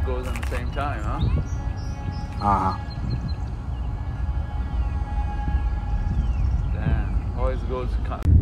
it goes on the same time, huh? Uh huh. Damn. Always goes.